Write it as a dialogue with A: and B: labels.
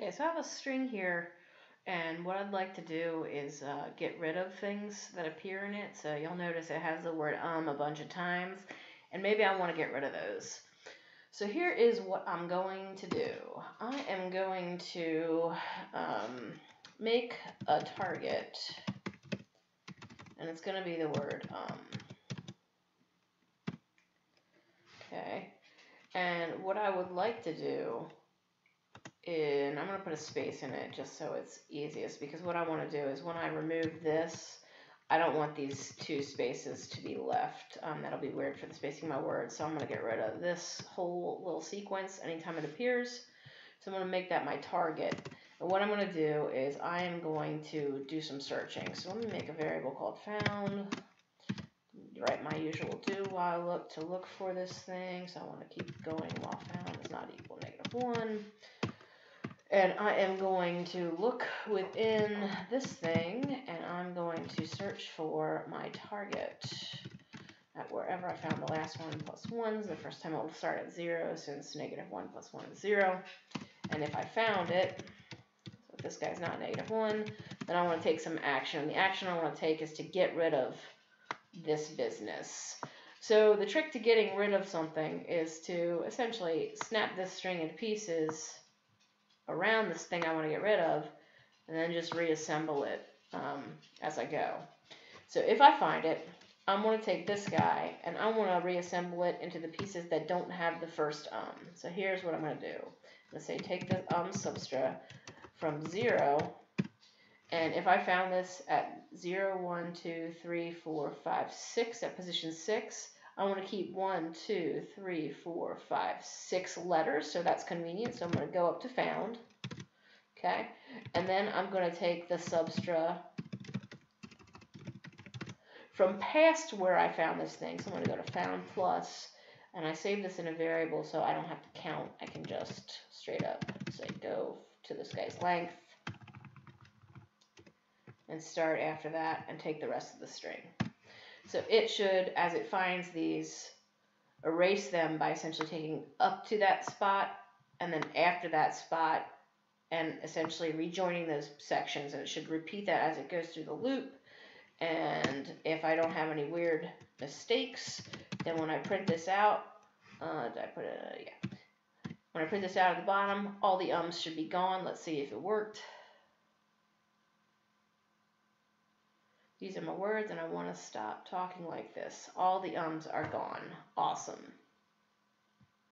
A: Okay, so I have a string here, and what I'd like to do is uh, get rid of things that appear in it. So you'll notice it has the word um a bunch of times, and maybe I want to get rid of those. So here is what I'm going to do. I am going to um, make a target, and it's going to be the word um. Okay, and what I would like to do in, I'm going to put a space in it just so it's easiest because what I want to do is when I remove this, I don't want these two spaces to be left. Um, that'll be weird for the spacing of my words. So I'm going to get rid of this whole little sequence anytime it appears. So I'm going to make that my target. And what I'm going to do is I am going to do some searching. So let me make a variable called found. Write my usual do while loop to look for this thing. So I want to keep going while found is not equal negative 1. And I am going to look within this thing and I'm going to search for my target at wherever I found the last one plus ones. The first time it will start at zero since negative one plus one is zero. And if I found it, so if this guy's not negative one, then I want to take some action. The action I want to take is to get rid of this business. So the trick to getting rid of something is to essentially snap this string into pieces around this thing I want to get rid of and then just reassemble it um, as I go. So if I find it, I'm going to take this guy and I want to reassemble it into the pieces that don't have the first um. So here's what I'm going to do. Let's say take the um substr from 0 and if I found this at 0, 1, 2, 3, 4, 5, 6 at position 6, I want to keep one, two, three, four, five, six letters, so that's convenient. So I'm going to go up to found, okay? And then I'm going to take the substr from past where I found this thing. So I'm going to go to found plus, and I save this in a variable so I don't have to count. I can just straight up say go to this guy's length and start after that and take the rest of the string. So it should, as it finds these, erase them by essentially taking up to that spot and then after that spot and essentially rejoining those sections. And it should repeat that as it goes through the loop. And if I don't have any weird mistakes, then when I print this out, uh, did I put it, uh, yeah. When I print this out at the bottom, all the ums should be gone. Let's see if it worked. These are my words, and I want to stop talking like this. All the ums are gone. Awesome.